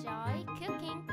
enjoy cooking.